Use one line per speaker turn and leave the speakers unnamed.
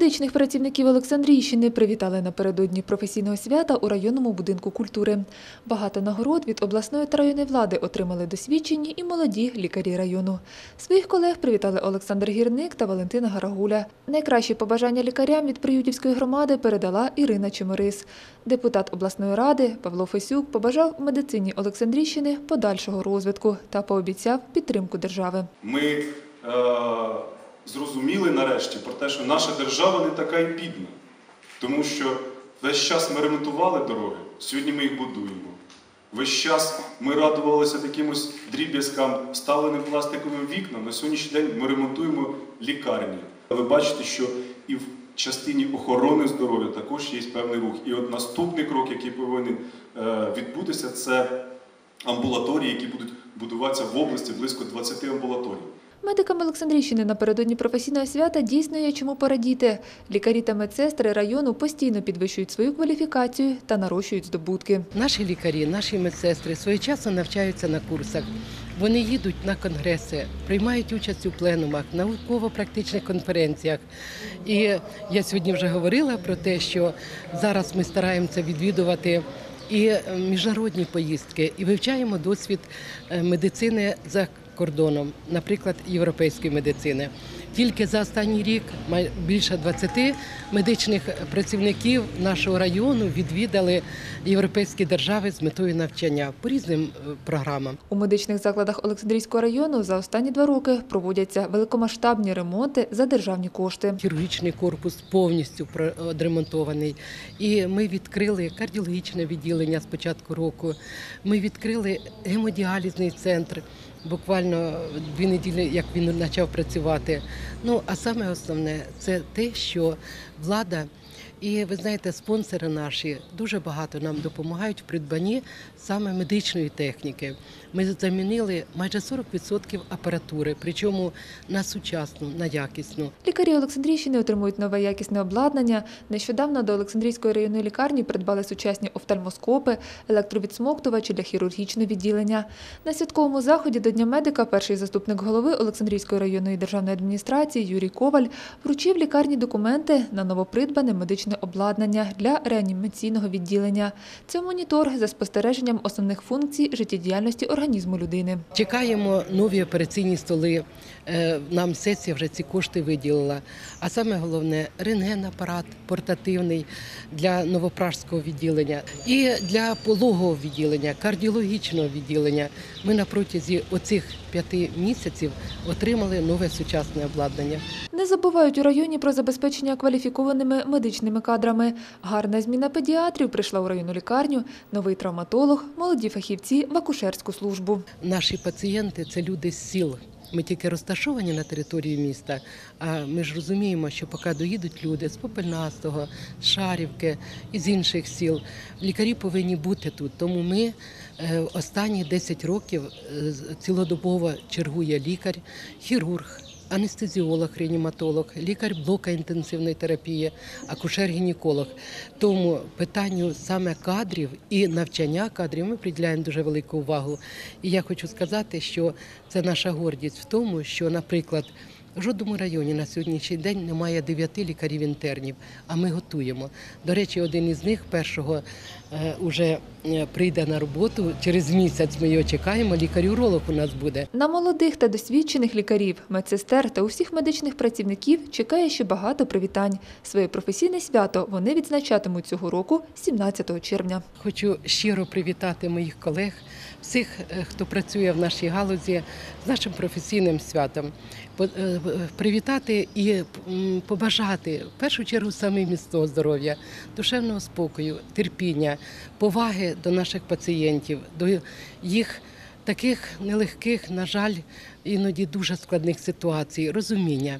Медичних працівників Олександрійщини привітали напередодні професійного свята у районному будинку культури. Багато нагород від обласної та районної влади отримали досвідчені і молоді лікарі району. Своїх колег привітали Олександр Гірник та Валентина Гарагуля. Найкращі побажання лікарям від Приютівської громади передала Ірина Чеморис. Депутат обласної ради Павло Фесюк побажав медицині Олександрійщини подальшого розвитку та пообіцяв підтримку держави.
Ми е, зрозуміли нарешті про те, що наша держава не така і бідна. Тому що весь час ми ремонтували дороги, сьогодні ми їх будуємо. Весь час ми радувалися такимось дріб'язкам, вставленим пластиковим вікнам. На сьогоднішній день ми ремонтуємо лікарні. Ви бачите, що і в частині охорони здоров'я також є певний рух. І от наступний крок, який повинен е, відбутися, це амбулаторії, які будуть будуватися в області близько 20 амбулаторій.
Медикам Олександрійщини напередодні професійного свята дійсно є чому порадіти. Лікарі та медсестри району постійно підвищують свою кваліфікацію та нарощують здобутки.
Наші лікарі, наші медсестри своєчасно навчаються на курсах. Вони їдуть на конгреси, приймають участь у пленумах, науково-практичних конференціях. І я сьогодні вже говорила про те, що зараз ми стараємося відвідувати і е, міжнародні поїздки, і вивчаємо досвід е, медицини за кордоном, наприклад, європейської медицини. Тільки за останній рік більше 20 медичних працівників нашого району відвідали європейські держави з метою навчання по різним е, програмам.
У медичних закладах Олександрійського району за останні два роки проводяться великомасштабні ремонти за державні кошти.
Хірургічний корпус повністю відремонтований. І ми відкрили кардіологічне відділення з початку року. Ми відкрили гемодіалізний центр. Буквально дві неділі, як він почав працювати. Ну а саме основне це те, що влада і ви знаєте, спонсори наші дуже багато нам допомагають в придбанні саме медичної техніки. Ми замінили майже 40% апаратури, причому на сучасну, на якісну.
Лікарі Олександрійщини отримують нове якісне обладнання. Нещодавно до Олександрійської районної лікарні придбали сучасні офтальмоскопи, електровідсмоктувачі для хірургічного відділення. На святковому заході до Дня медика перший заступник голови Олександрійської районної державної адміністрації Юрій Коваль вручив лікарні документи на новопридбане медичне обладнання для реанімаційного відділення. Це монітор за спостереженням основних функцій життєдіяльності організму людини.
Чекаємо нові операційні столи. Е, Нам сесія вже ці кошти виділила. А саме головне рентген-апарат портативний для новопражського відділення і для пологового відділення, кардіологічного відділення. Ми на протязі оцих п'яти місяців отримали нове сучасне обладнання.
Забувають у районі про забезпечення кваліфікованими медичними кадрами. Гарна зміна педіатрів прийшла у районну лікарню, новий травматолог, молоді фахівці в акушерську службу.
Наші пацієнти це люди з сіл. Ми тільки розташовані на території міста, а ми ж розуміємо, що поки доїдуть люди з Попельнастого, з Шарівки і з інших сіл, лікарі повинні бути тут. Тому ми е, останні 10 років е, цілодобово чергує лікар, хірург. Анестезіолог, реаніматолог, лікар блока інтенсивної терапії, акушер-гінеколог. Тому питанню саме кадрів і навчання кадрів ми приділяємо дуже велику увагу. І я хочу сказати, що це наша гордість в тому, що, наприклад, в жодному районі на сьогоднішній день немає дев'яти лікарів-інтернів, а ми готуємо. До речі, один із них першого е, уже е, прийде на роботу. Через місяць ми його чекаємо. Лікар-уролог у нас буде.
На молодих та досвідчених лікарів, медсестер та усіх медичних працівників чекає ще багато привітань. Своє професійне свято вони відзначатимуть цього року 17 червня.
Хочу щиро привітати моїх колег, всіх, е, хто працює в нашій галузі з нашим професійним святом. Привітати і побажати в першу чергу саме міцного здоров'я, душевного спокою, терпіння, поваги до наших пацієнтів, до їх таких нелегких, на жаль, іноді дуже складних ситуацій, розуміння.